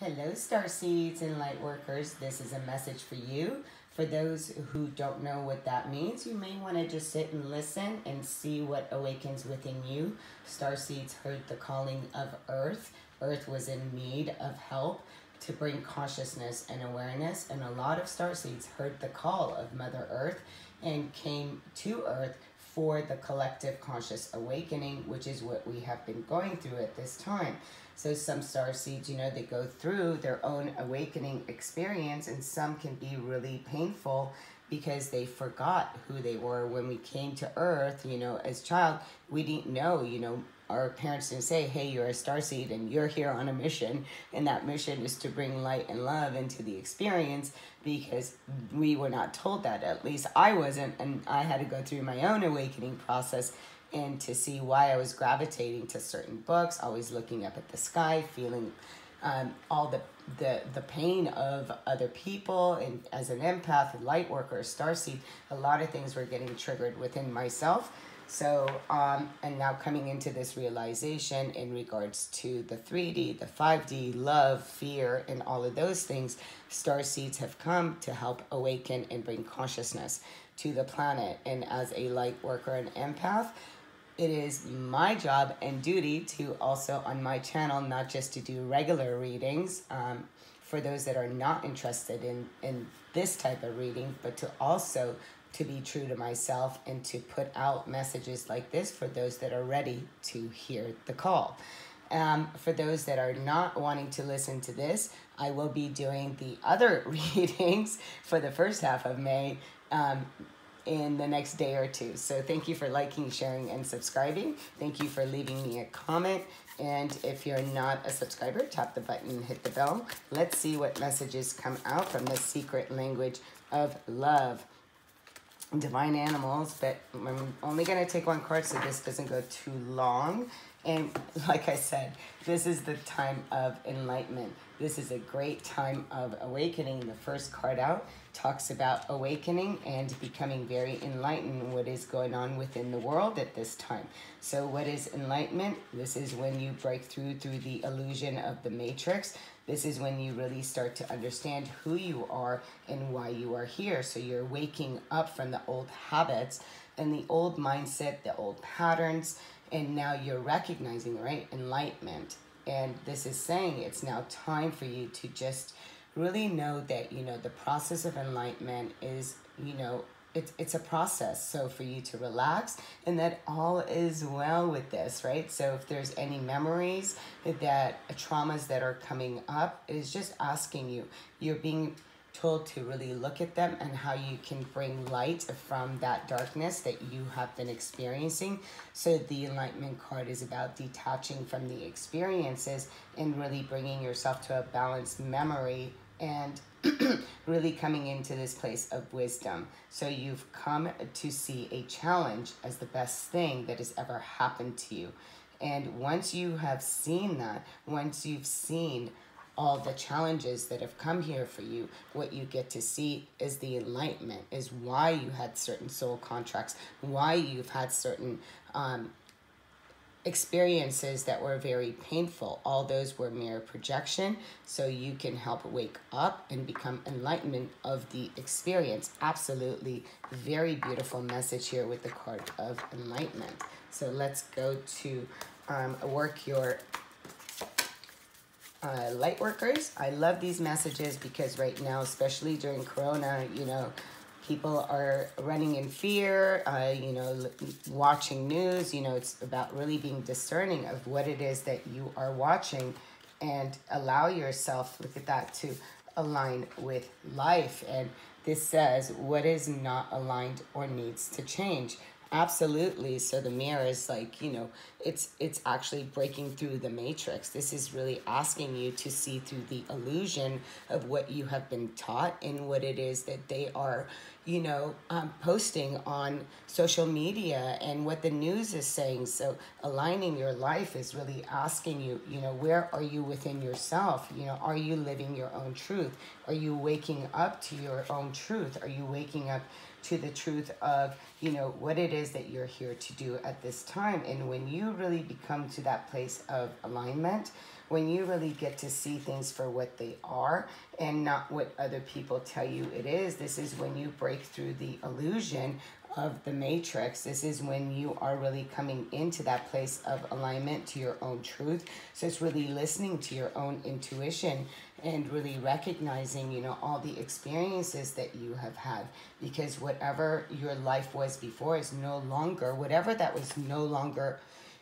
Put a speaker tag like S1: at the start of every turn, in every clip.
S1: Hello, star seeds and light workers. This is a message for you. For those who don't know what that means, you may want to just sit and listen and see what awakens within you. Star seeds heard the calling of Earth. Earth was in need of help to bring consciousness and awareness, and a lot of star seeds heard the call of Mother Earth and came to Earth for the collective conscious awakening, which is what we have been going through at this time. So some star seeds, you know, they go through their own awakening experience and some can be really painful because they forgot who they were when we came to earth, you know, as child, we didn't know, you know, our parents didn't say, hey, you're a star seed and you're here on a mission, and that mission is to bring light and love into the experience because we were not told that. At least I wasn't, and I had to go through my own awakening process and to see why I was gravitating to certain books, always looking up at the sky, feeling um, all the, the the pain of other people, and as an empath, a light worker, a starseed, a lot of things were getting triggered within myself so, um, and now coming into this realization in regards to the 3D, the 5D, love, fear, and all of those things, star seeds have come to help awaken and bring consciousness to the planet. And as a light worker and empath, it is my job and duty to also on my channel, not just to do regular readings um, for those that are not interested in, in this type of reading, but to also to be true to myself and to put out messages like this for those that are ready to hear the call. Um, for those that are not wanting to listen to this, I will be doing the other readings for the first half of May um, in the next day or two. So thank you for liking, sharing, and subscribing. Thank you for leaving me a comment. And if you're not a subscriber, tap the button, hit the bell. Let's see what messages come out from the secret language of love divine animals, but I'm only going to take one card so this doesn't go too long. And like I said, this is the time of enlightenment. This is a great time of awakening. The first card out talks about awakening and becoming very enlightened what is going on within the world at this time. So what is enlightenment? This is when you break through through the illusion of the matrix. This is when you really start to understand who you are and why you are here. So you're waking up from the old habits and the old mindset, the old patterns, and now you're recognizing, right? Enlightenment. And this is saying it's now time for you to just really know that, you know, the process of enlightenment is, you know, it's, it's a process. So for you to relax and that all is well with this, right? So if there's any memories that traumas that are coming up, is just asking you, you're being told to really look at them and how you can bring light from that darkness that you have been experiencing. So the enlightenment card is about detaching from the experiences and really bringing yourself to a balanced memory and really coming into this place of wisdom. So you've come to see a challenge as the best thing that has ever happened to you. And once you have seen that, once you've seen all the challenges that have come here for you, what you get to see is the enlightenment, is why you had certain soul contracts, why you've had certain um, experiences that were very painful. All those were mere projection, so you can help wake up and become enlightenment of the experience. Absolutely very beautiful message here with the card of enlightenment. So let's go to um, work your uh, light workers. I love these messages because right now, especially during Corona, you know, people are running in fear, uh, you know, watching news. You know, it's about really being discerning of what it is that you are watching and allow yourself, look at that, to align with life. And this says what is not aligned or needs to change. Absolutely. So the mirror is like, you know, it's it's actually breaking through the matrix. This is really asking you to see through the illusion of what you have been taught and what it is that they are, you know, um, posting on social media and what the news is saying. So aligning your life is really asking you, you know, where are you within yourself? You know, are you living your own truth? Are you waking up to your own truth? Are you waking up to the truth of, you know, what it is that you're here to do at this time. And when you really become to that place of alignment, when you really get to see things for what they are and not what other people tell you it is, this is when you break through the illusion of the matrix. This is when you are really coming into that place of alignment to your own truth. So it's really listening to your own intuition and really recognizing, you know, all the experiences that you have had because whatever your life was before is no longer, whatever that was no longer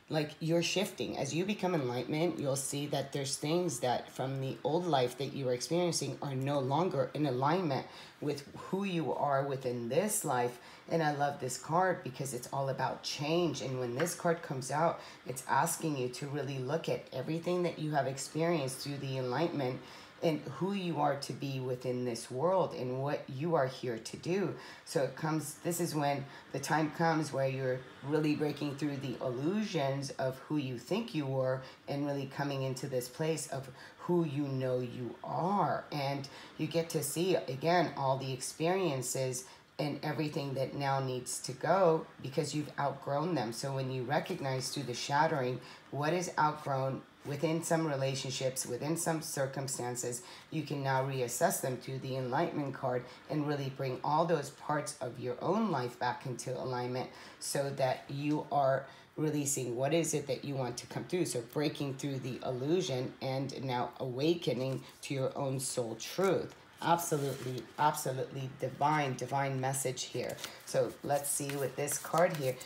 S1: like you're shifting. As you become enlightenment you'll see that there's things that from the old life that you were experiencing are no longer in alignment with who you are within this life. And i love this card because it's all about change. And when this card comes out it's asking you to really look at everything that you have experienced through the enlightenment and who you are to be within this world and what you are here to do. So it comes, this is when the time comes where you're really breaking through the illusions of who you think you were and really coming into this place of who you know you are. And you get to see, again, all the experiences and everything that now needs to go because you've outgrown them. So when you recognize through the shattering what is outgrown within some relationships, within some circumstances, you can now reassess them to the enlightenment card and really bring all those parts of your own life back into alignment so that you are releasing what is it that you want to come through. So breaking through the illusion and now awakening to your own soul truth. Absolutely, absolutely divine, divine message here. So let's see with this card here.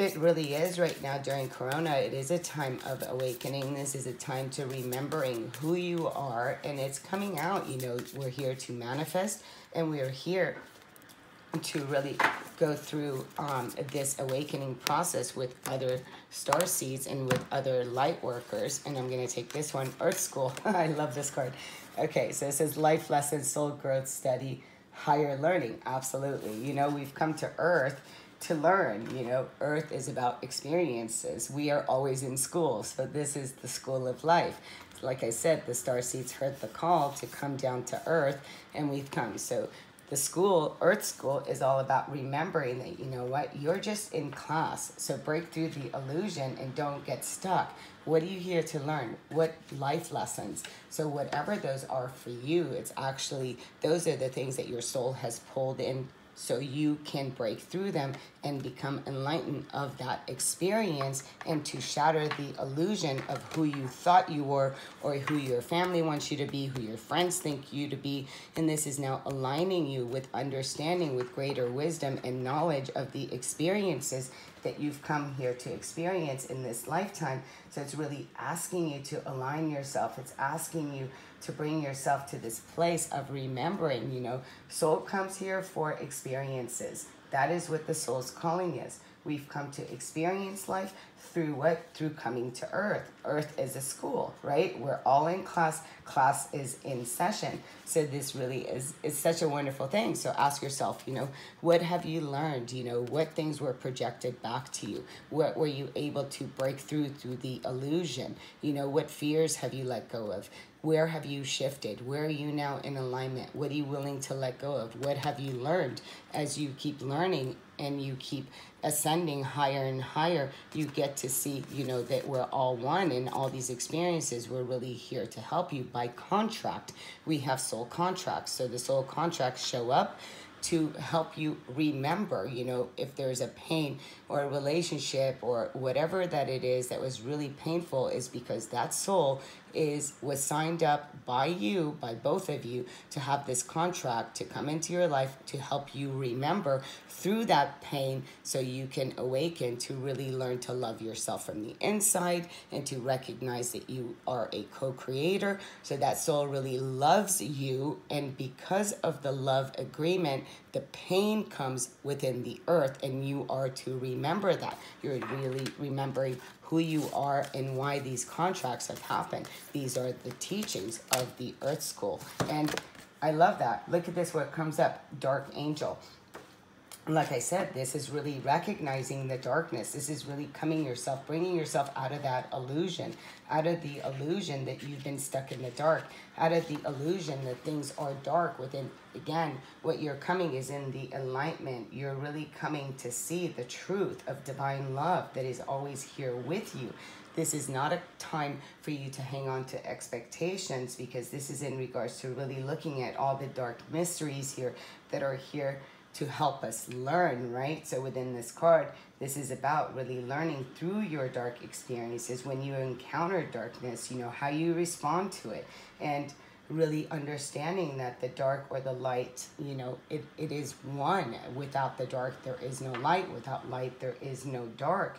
S1: It really is right now during Corona. It is a time of awakening. This is a time to remembering who you are, and it's coming out. You know, we're here to manifest, and we are here to really go through um, this awakening process with other star seeds and with other light workers. And I'm going to take this one, Earth School. I love this card. Okay, so it says life lessons, soul growth, study, higher learning. Absolutely. You know, we've come to Earth to learn. You know, Earth is about experiences. We are always in school, so this is the school of life. Like I said, the star seeds heard the call to come down to Earth, and we've come. So the school, Earth School, is all about remembering that, you know what, you're just in class. So break through the illusion and don't get stuck. What are you here to learn? What life lessons? So, whatever those are for you, it's actually, those are the things that your soul has pulled in so you can break through them and become enlightened of that experience and to shatter the illusion of who you thought you were or who your family wants you to be, who your friends think you to be. And this is now aligning you with understanding, with greater wisdom and knowledge of the experiences that you've come here to experience in this lifetime. So it's really asking you to align yourself. It's asking you to bring yourself to this place of remembering, you know, soul comes here for experiences. That is what the soul's calling is. We've come to experience life through what? Through coming to Earth. Earth is a school, right? We're all in class. Class is in session. So this really is is such a wonderful thing. So ask yourself, you know, what have you learned? You know, what things were projected back to you? What were you able to break through through the illusion? You know, what fears have you let go of? Where have you shifted? Where are you now in alignment? What are you willing to let go of? What have you learned as you keep learning and you keep ascending higher and higher? You get to see, you know, that we're all one in all these experiences. We're really here to help you by contract. We have soul contracts. So the soul contracts show up to help you remember, you know, if there's a pain or a relationship or whatever that it is that was really painful is because that soul is was signed up by you by both of you to have this contract to come into your life to help you remember through that pain so you can awaken to really learn to love yourself from the inside and to recognize that you are a co-creator so that soul really loves you. And because of the love agreement the pain comes within the earth and you are to remember that. You're really remembering who you are and why these contracts have happened. These are the teachings of the Earth School. And I love that. Look at this, what comes up Dark Angel. Like I said, this is really recognizing the darkness. This is really coming yourself, bringing yourself out of that illusion, out of the illusion that you've been stuck in the dark, out of the illusion that things are dark within. Again, what you're coming is in the enlightenment. You're really coming to see the truth of divine love that is always here with you. This is not a time for you to hang on to expectations because this is in regards to really looking at all the dark mysteries here that are here to help us learn, right? So within this card, this is about really learning through your dark experiences when you encounter darkness, you know, how you respond to it. And really understanding that the dark or the light, you know, it, it is one. Without the dark, there is no light. Without light, there is no dark.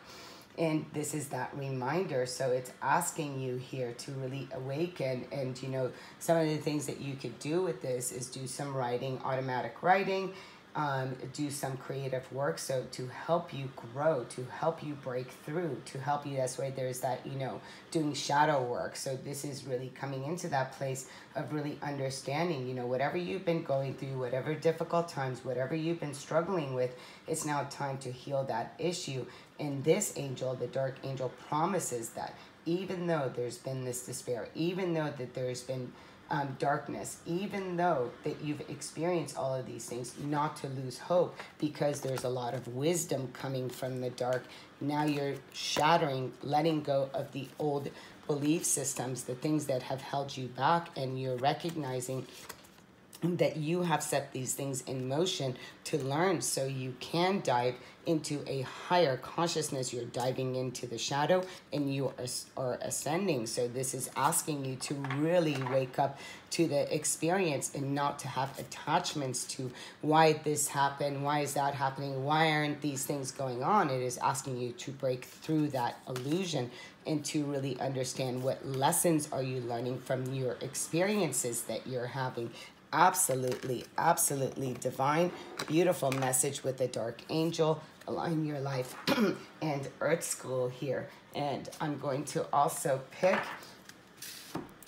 S1: And this is that reminder. So it's asking you here to really awaken. And, you know, some of the things that you could do with this is do some writing, automatic writing um, do some creative work. So to help you grow, to help you break through, to help you. That's why there's that you know doing shadow work. So this is really coming into that place of really understanding. You know whatever you've been going through, whatever difficult times, whatever you've been struggling with, it's now time to heal that issue. And this angel, the dark angel, promises that even though there's been this despair, even though that there's been um, darkness, even though that you've experienced all of these things, not to lose hope because there's a lot of wisdom coming from the dark. Now you're shattering, letting go of the old belief systems, the things that have held you back, and you're recognizing that you have set these things in motion to learn so you can dive into a higher consciousness. You're diving into the shadow and you are, ascending. So, this is asking you to really wake up to the experience and not to have attachments to why this happened, why is that happening, why aren't these things going on. It is asking you to break through that illusion and to really understand what lessons are you learning from your experiences that you're having absolutely, absolutely divine, beautiful message with the dark angel. Align your life and Earth School here. And I'm going to also pick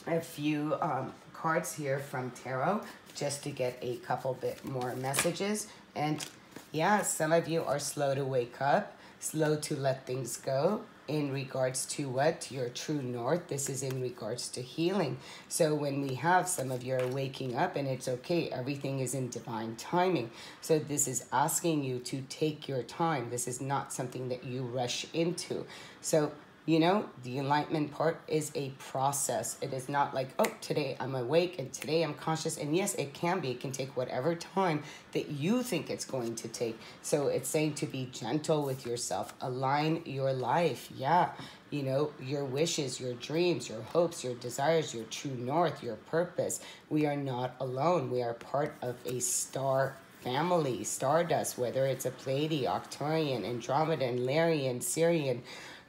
S1: a few um, cards here from Tarot just to get a couple bit more messages. And yeah, some of you are slow to wake up, slow to let things go, in regards to what? Your true north. This is in regards to healing. So when we have some of you are waking up and it's okay everything is in divine timing. So this is asking you to take your time. This is not something that you rush into. So you know, the enlightenment part is a process. It is not like, oh, today I'm awake and today I'm conscious. And yes, it can be. It can take whatever time that you think it's going to take. So it's saying to be gentle with yourself, align your life. Yeah. You know, your wishes, your dreams, your hopes, your desires, your true north, your purpose. We are not alone. We are part of a star family, stardust, whether it's a Pleiadian, Arcturian, Andromedan, Lyran, Sirian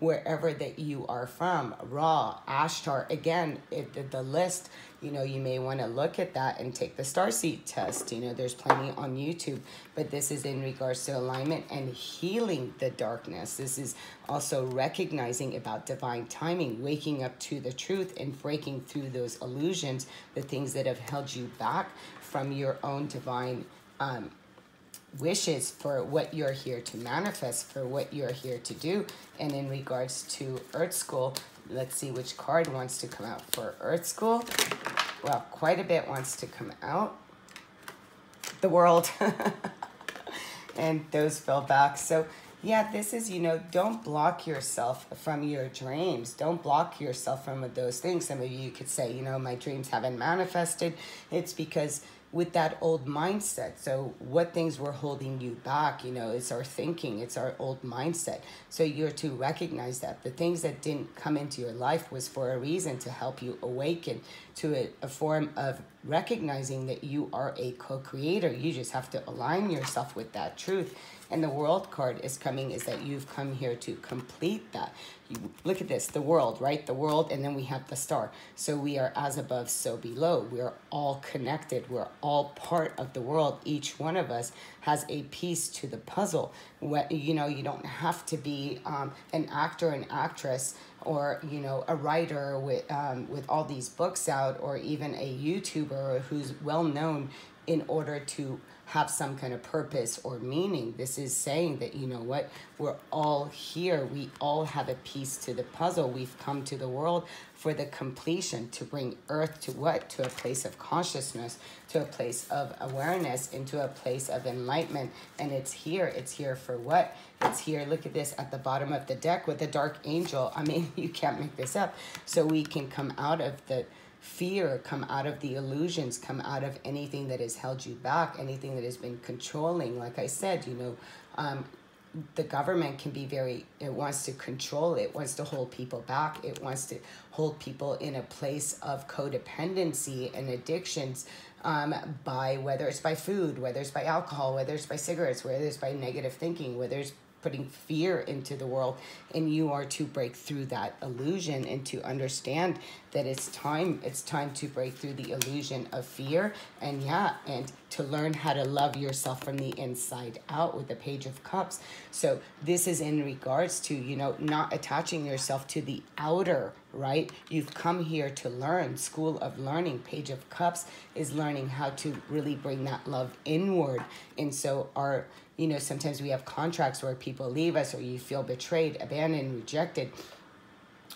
S1: wherever that you are from. Ra, Ashtar, again, it, the list, you know, you may want to look at that and take the star seed test. You know, there's plenty on YouTube, but this is in regards to alignment and healing the darkness. This is also recognizing about divine timing, waking up to the truth and breaking through those illusions, the things that have held you back from your own divine um, wishes for what you're here to manifest, for what you're here to do. And in regards to Earth School, let's see which card wants to come out for Earth School. Well, quite a bit wants to come out. The world. and those fell back. So yeah, this is, you know, don't block yourself from your dreams. Don't block yourself from those things. Some of you could say, you know, my dreams haven't manifested. It's because with that old mindset. So, what things were holding you back, you know, it's our thinking, it's our old mindset. So, you're to recognize that the things that didn't come into your life was for a reason to help you awaken to a, a form of recognizing that you are a co creator. You just have to align yourself with that truth. And the world card is coming is that you've come here to complete that. You look at this, the world, right? The world, and then we have the star. So we are as above, so below. We are all connected. We're all part of the world. Each one of us has a piece to the puzzle. What you know, you don't have to be um, an actor, an actress or you know a writer with um, with all these books out or even a youtuber who's well known in order to have some kind of purpose or meaning. This is saying that, you know what, we're all here. We all have a piece to the puzzle. We've come to the world for the completion to bring earth to what? To a place of consciousness, to a place of awareness, into a place of enlightenment. And it's here. It's here for what? It's here. Look at this at the bottom of the deck with the dark angel. I mean, you can't make this up. So we can come out of the fear, come out of the illusions, come out of anything that has held you back, anything that has been controlling. Like I said, you know, um, the government can be very, it wants to control, it wants to hold people back, it wants to hold people in a place of codependency and addictions um, by whether it's by food, whether it's by alcohol, whether it's by cigarettes, whether it's by negative thinking, whether it's putting fear into the world and you are to break through that illusion and to understand that it's time it's time to break through the illusion of fear. And yeah and to learn how to love yourself from the inside out with the page of cups. So this is in regards to you know not attaching yourself to the outer right? You've come here to learn. School of learning page of cups is learning how to really bring that love inward. And so our you know, sometimes we have contracts where people leave us or you feel betrayed, abandoned, rejected,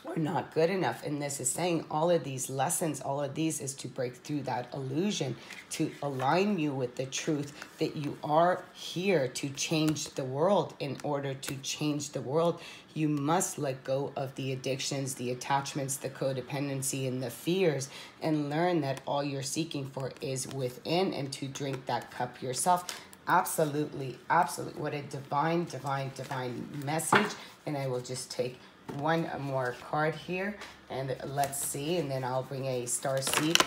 S1: or not good enough. And this is saying all of these lessons, all of these is to break through that illusion, to align you with the truth that you are here to change the world. In order to change the world, you must let go of the addictions, the attachments, the codependency, and the fears, and learn that all you're seeking for is within and to drink that cup yourself Absolutely, absolutely. What a divine, divine, divine message. And I will just take one more card here and let's see. And then I'll bring a star seed.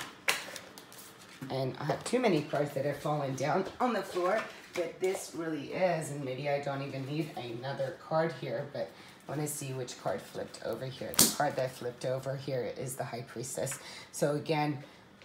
S1: And I have too many cards that are falling down on the floor. But this really is, and maybe I don't even need another card here, but I want to see which card flipped over here. The card that flipped over here is the High Priestess. So again,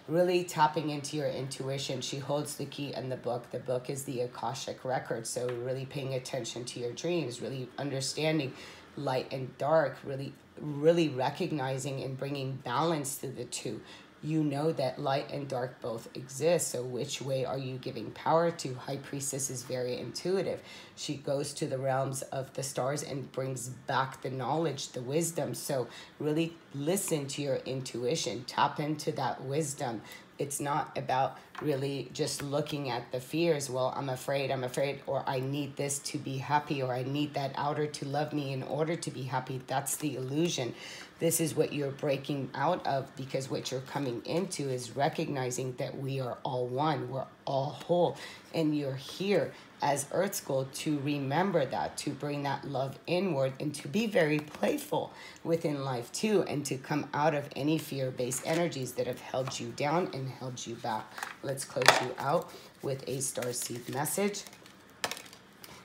S1: really tapping into your intuition. She holds the key in the book. The book is the Akashic record. So really paying attention to your dreams, really understanding light and dark, really, really recognizing and bringing balance to the two you know that light and dark both exist. So, which way are you giving power to? High Priestess is very intuitive. She goes to the realms of the stars and brings back the knowledge, the wisdom. So, really listen to your intuition, tap into that wisdom. It's not about really just looking at the fears. Well, I'm afraid, I'm afraid, or I need this to be happy, or I need that outer to love me in order to be happy. That's the illusion this is what you're breaking out of because what you're coming into is recognizing that we are all one, we're all whole, and you're here as Earth School to remember that, to bring that love inward, and to be very playful within life too, and to come out of any fear based energies that have held you down and held you back. Let's close you out with a star seed message.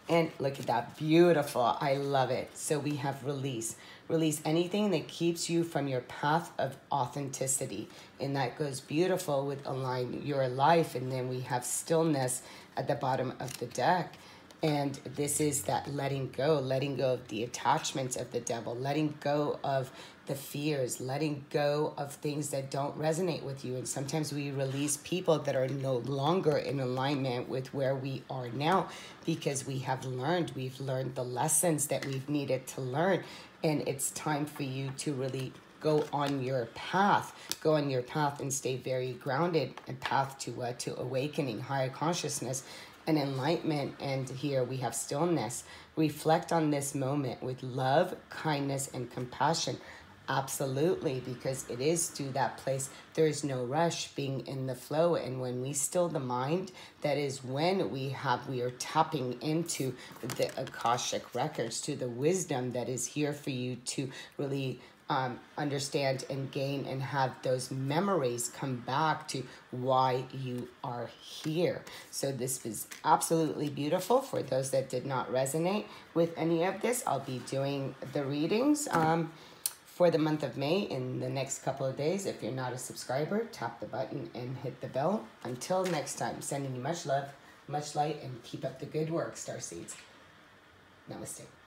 S1: And look at that, beautiful. I love it. So we have release. Release anything that keeps you from your path of authenticity. And that goes beautiful with align your life. And then we have stillness at the bottom of the deck. And this is that letting go, letting go of the attachments of the devil, letting go of the fears, letting go of things that don't resonate with you. And sometimes we release people that are no longer in alignment with where we are now because we have learned, we've learned the lessons that we've needed to learn. And it's time for you to really go on your path, go on your path and stay very grounded and path to what? To awakening, higher consciousness and enlightenment. And here we have stillness. Reflect on this moment with love, kindness, and compassion. Absolutely, because it is to that place. There is no rush being in the flow. And when we still the mind, that is when we have, we are tapping into the Akashic records, to the wisdom that is here for you to really um, understand and gain and have those memories come back to why you are here. So this was absolutely beautiful. For those that did not resonate with any of this, I'll be doing the readings. Um, for the month of May in the next couple of days. If you're not a subscriber, tap the button and hit the bell. Until next time, sending you much love, much light, and keep up the good work, Starseeds. Namaste.